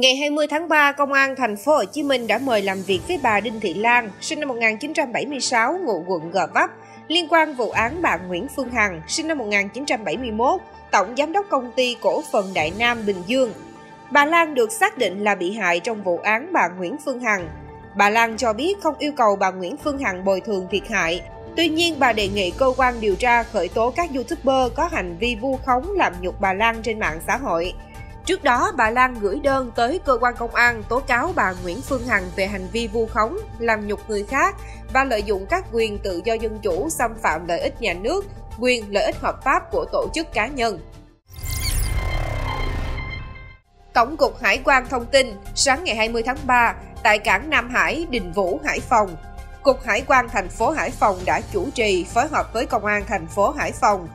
Ngày 20 tháng 3, Công an thành phố Hồ Chí Minh đã mời làm việc với bà Đinh Thị Lan, sinh năm 1976, ngụ quận Gò Vấp, liên quan vụ án bà Nguyễn Phương Hằng, sinh năm 1971, tổng giám đốc công ty cổ phần Đại Nam Bình Dương. Bà Lan được xác định là bị hại trong vụ án bà Nguyễn Phương Hằng. Bà Lan cho biết không yêu cầu bà Nguyễn Phương Hằng bồi thường thiệt hại. Tuy nhiên, bà đề nghị cơ quan điều tra khởi tố các YouTuber có hành vi vu khống làm nhục bà Lan trên mạng xã hội. Trước đó, bà Lan gửi đơn tới cơ quan công an tố cáo bà Nguyễn Phương Hằng về hành vi vu khống, làm nhục người khác và lợi dụng các quyền tự do dân chủ xâm phạm lợi ích nhà nước, quyền lợi ích hợp pháp của tổ chức cá nhân. Tổng cục Hải quan thông tin, sáng ngày 20 tháng 3, tại cảng Nam Hải, Đình Vũ, Hải Phòng, Cục Hải quan thành phố Hải Phòng đã chủ trì phối hợp với Công an thành phố Hải Phòng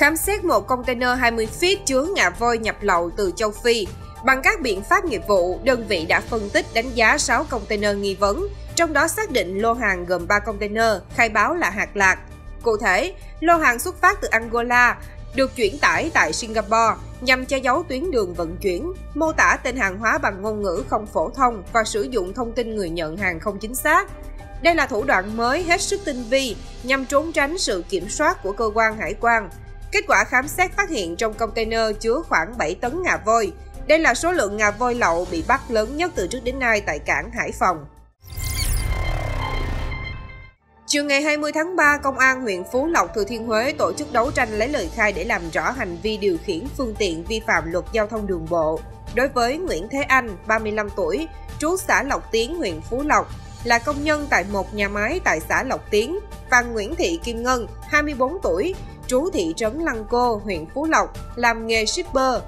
khám xét một container 20 feet chứa ngà voi nhập lậu từ châu Phi. Bằng các biện pháp nghiệp vụ, đơn vị đã phân tích đánh giá 6 container nghi vấn, trong đó xác định lô hàng gồm 3 container, khai báo là hạt lạc. Cụ thể, lô hàng xuất phát từ Angola, được chuyển tải tại Singapore nhằm che giấu tuyến đường vận chuyển, mô tả tên hàng hóa bằng ngôn ngữ không phổ thông và sử dụng thông tin người nhận hàng không chính xác. Đây là thủ đoạn mới hết sức tinh vi nhằm trốn tránh sự kiểm soát của cơ quan hải quan. Kết quả khám xét phát hiện trong container chứa khoảng 7 tấn ngà voi. Đây là số lượng ngà voi lậu bị bắt lớn nhất từ trước đến nay tại cảng Hải Phòng. Chiều ngày 20 tháng 3, Công an huyện Phú Lộc, Thừa Thiên Huế tổ chức đấu tranh lấy lời khai để làm rõ hành vi điều khiển phương tiện vi phạm luật giao thông đường bộ. Đối với Nguyễn Thế Anh, 35 tuổi, trú xã Lộc Tiến, huyện Phú Lộc, là công nhân tại một nhà máy tại xã Lộc Tiến, và Nguyễn Thị Kim Ngân, 24 tuổi, trú thị trấn Lăng Cô, huyện Phú Lộc, làm nghề shipper.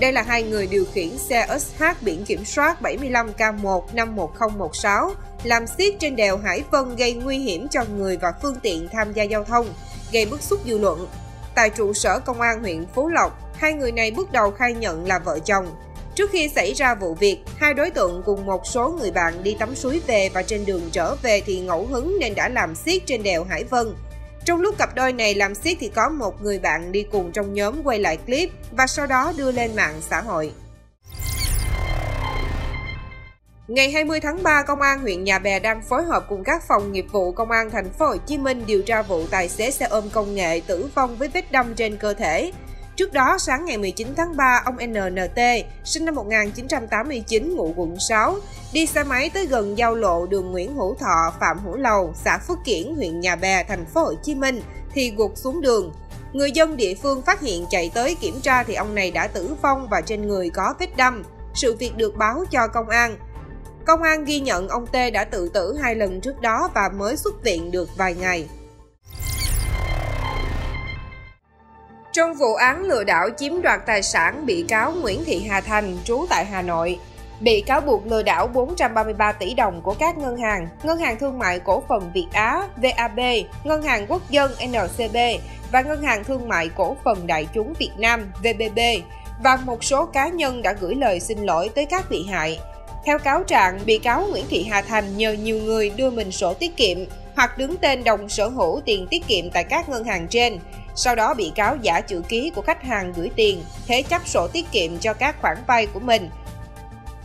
Đây là hai người điều khiển xe SH biển kiểm soát 75K1 51016 làm xiết trên đèo Hải Vân gây nguy hiểm cho người và phương tiện tham gia giao thông, gây bức xúc dư luận. Tại trụ sở công an huyện Phú Lộc, hai người này bước đầu khai nhận là vợ chồng. Trước khi xảy ra vụ việc, hai đối tượng cùng một số người bạn đi tắm suối về và trên đường trở về thì ngẫu hứng nên đã làm xiết trên đèo Hải Vân. Trong lúc cặp đôi này làm xiết thì có một người bạn đi cùng trong nhóm quay lại clip và sau đó đưa lên mạng xã hội. Ngày 20 tháng 3, Công an huyện Nhà Bè đang phối hợp cùng các phòng nghiệp vụ Công an thành phố Hồ Chí Minh điều tra vụ tài xế xe ôm công nghệ tử vong với vết đâm trên cơ thể. Trước đó, sáng ngày 19 tháng 3, ông NNT, sinh năm 1989, ngụ quận 6, đi xe máy tới gần giao lộ đường Nguyễn Hữu Thọ, Phạm Hữu Lầu, xã Phước Kiển, huyện Nhà Bè, thành phố Hồ Chí Minh thì gục xuống đường. Người dân địa phương phát hiện chạy tới kiểm tra thì ông này đã tử vong và trên người có vết đâm. Sự việc được báo cho công an. Công an ghi nhận ông T đã tự tử hai lần trước đó và mới xuất viện được vài ngày. Trong vụ án lừa đảo chiếm đoạt tài sản bị cáo Nguyễn Thị Hà Thành trú tại Hà Nội, bị cáo buộc lừa đảo 433 tỷ đồng của các ngân hàng, Ngân hàng Thương mại Cổ phần Việt Á, VAB, Ngân hàng Quốc dân NCB và Ngân hàng Thương mại Cổ phần Đại chúng Việt Nam, VBB, và một số cá nhân đã gửi lời xin lỗi tới các bị hại. Theo cáo trạng, bị cáo Nguyễn Thị Hà Thành nhờ nhiều người đưa mình sổ tiết kiệm hoặc đứng tên đồng sở hữu tiền tiết kiệm tại các ngân hàng trên, sau đó bị cáo giả chữ ký của khách hàng gửi tiền, thế chấp sổ tiết kiệm cho các khoản vay của mình.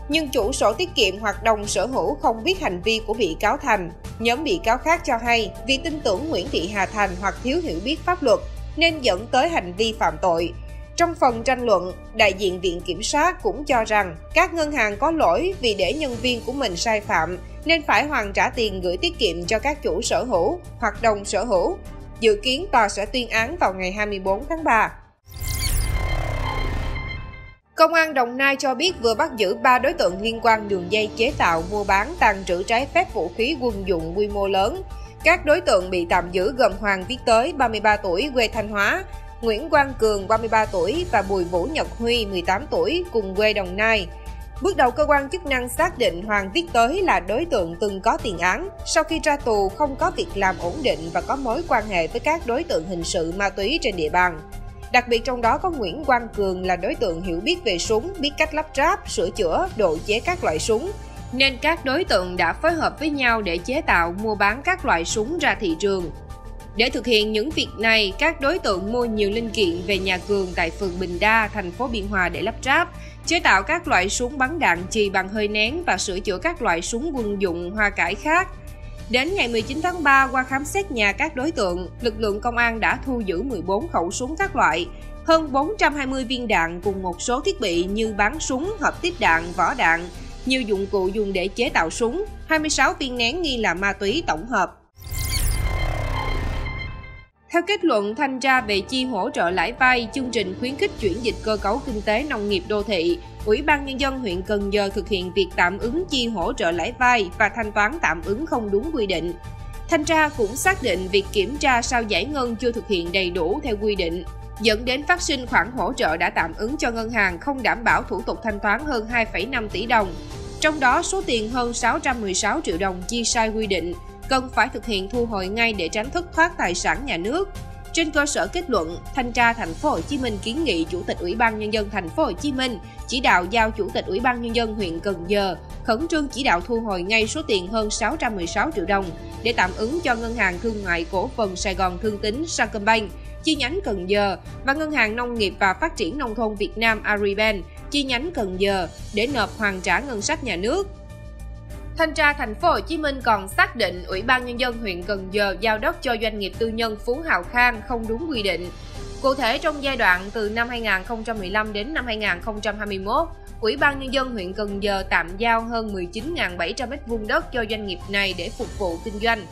Nhưng chủ sổ tiết kiệm hoặc đồng sở hữu không biết hành vi của bị cáo Thành. Nhóm bị cáo khác cho hay vì tin tưởng Nguyễn Thị Hà Thành hoặc thiếu hiểu biết pháp luật nên dẫn tới hành vi phạm tội. Trong phần tranh luận, đại diện Viện Kiểm sát cũng cho rằng các ngân hàng có lỗi vì để nhân viên của mình sai phạm nên phải hoàn trả tiền gửi tiết kiệm cho các chủ sở hữu hoặc đồng sở hữu Dự kiến tòa sẽ tuyên án vào ngày 24 tháng 3. Công an Đồng Nai cho biết vừa bắt giữ 3 đối tượng liên quan đường dây chế tạo, mua bán, tàn trữ trái phép vũ khí quân dụng quy mô lớn. Các đối tượng bị tạm giữ gồm Hoàng Viết Tới, 33 tuổi, quê Thanh Hóa, Nguyễn Quang Cường, 33 tuổi và Bùi Vũ Nhật Huy, 18 tuổi, cùng quê Đồng Nai. Bước đầu cơ quan chức năng xác định Hoàng Viết Tới là đối tượng từng có tiền án, sau khi ra tù không có việc làm ổn định và có mối quan hệ với các đối tượng hình sự ma túy trên địa bàn. Đặc biệt trong đó có Nguyễn Quang Cường là đối tượng hiểu biết về súng, biết cách lắp ráp, sửa chữa, độ chế các loại súng. Nên các đối tượng đã phối hợp với nhau để chế tạo, mua bán các loại súng ra thị trường. Để thực hiện những việc này, các đối tượng mua nhiều linh kiện về nhà Cường tại phường Bình Đa, thành phố Biên Hòa để lắp ráp, chế tạo các loại súng bắn đạn trì bằng hơi nén và sửa chữa các loại súng quân dụng hoa cải khác. Đến ngày 19 tháng 3, qua khám xét nhà các đối tượng, lực lượng công an đã thu giữ 14 khẩu súng các loại, hơn 420 viên đạn cùng một số thiết bị như bán súng, hộp tiếp đạn, vỏ đạn, nhiều dụng cụ dùng để chế tạo súng, 26 viên nén nghi là ma túy tổng hợp. Theo kết luận thanh tra về chi hỗ trợ lãi vay, chương trình khuyến khích chuyển dịch cơ cấu kinh tế nông nghiệp đô thị, Ủy ban Nhân dân huyện Cần Giờ thực hiện việc tạm ứng chi hỗ trợ lãi vay và thanh toán tạm ứng không đúng quy định. Thanh tra cũng xác định việc kiểm tra sau giải ngân chưa thực hiện đầy đủ theo quy định, dẫn đến phát sinh khoản hỗ trợ đã tạm ứng cho ngân hàng không đảm bảo thủ tục thanh toán hơn 2,5 tỷ đồng. Trong đó, số tiền hơn 616 triệu đồng chi sai quy định, cần phải thực hiện thu hồi ngay để tránh thất thoát tài sản nhà nước. Trên cơ sở kết luận, thanh tra thành phố Hồ Chí Minh kiến nghị Chủ tịch Ủy ban nhân dân thành phố Hồ Chí Minh chỉ đạo giao Chủ tịch Ủy ban nhân dân huyện Cần Giờ khẩn trương chỉ đạo thu hồi ngay số tiền hơn 616 triệu đồng để tạm ứng cho ngân hàng thương mại cổ phần Sài Gòn Thương Tín Sacombank chi nhánh Cần Giờ và Ngân hàng Nông nghiệp và Phát triển Nông thôn Việt Nam Agribank chi nhánh Cần Giờ để nộp hoàn trả ngân sách nhà nước. Thanh tra thành phố Hồ Chí Minh còn xác định Ủy ban nhân dân huyện Cần Giờ giao đất cho doanh nghiệp tư nhân Phú Hào Khang không đúng quy định. Cụ thể trong giai đoạn từ năm 2015 đến năm 2021, Ủy ban nhân dân huyện Cần Giờ tạm giao hơn 19.700 m2 đất cho doanh nghiệp này để phục vụ kinh doanh.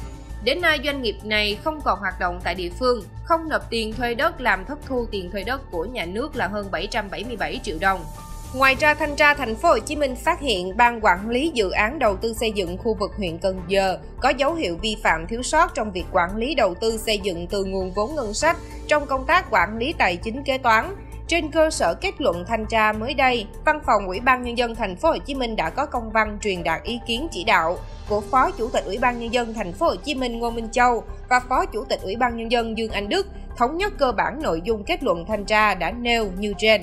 Đến nay doanh nghiệp này không còn hoạt động tại địa phương, không nộp tiền thuê đất làm thất thu tiền thuê đất của nhà nước là hơn 777 triệu đồng. Ngoài ra, thanh tra thành phố Hồ Chí Minh phát hiện ban quản lý dự án đầu tư xây dựng khu vực huyện Cần Giờ có dấu hiệu vi phạm thiếu sót trong việc quản lý đầu tư xây dựng từ nguồn vốn ngân sách trong công tác quản lý tài chính kế toán. Trên cơ sở kết luận thanh tra mới đây, Văn phòng Ủy ban nhân dân thành phố Hồ Chí Minh đã có công văn truyền đạt ý kiến chỉ đạo của Phó Chủ tịch Ủy ban nhân dân thành phố Hồ Chí Minh Ngô Minh Châu và Phó Chủ tịch Ủy ban nhân dân Dương Anh Đức thống nhất cơ bản nội dung kết luận thanh tra đã nêu như trên.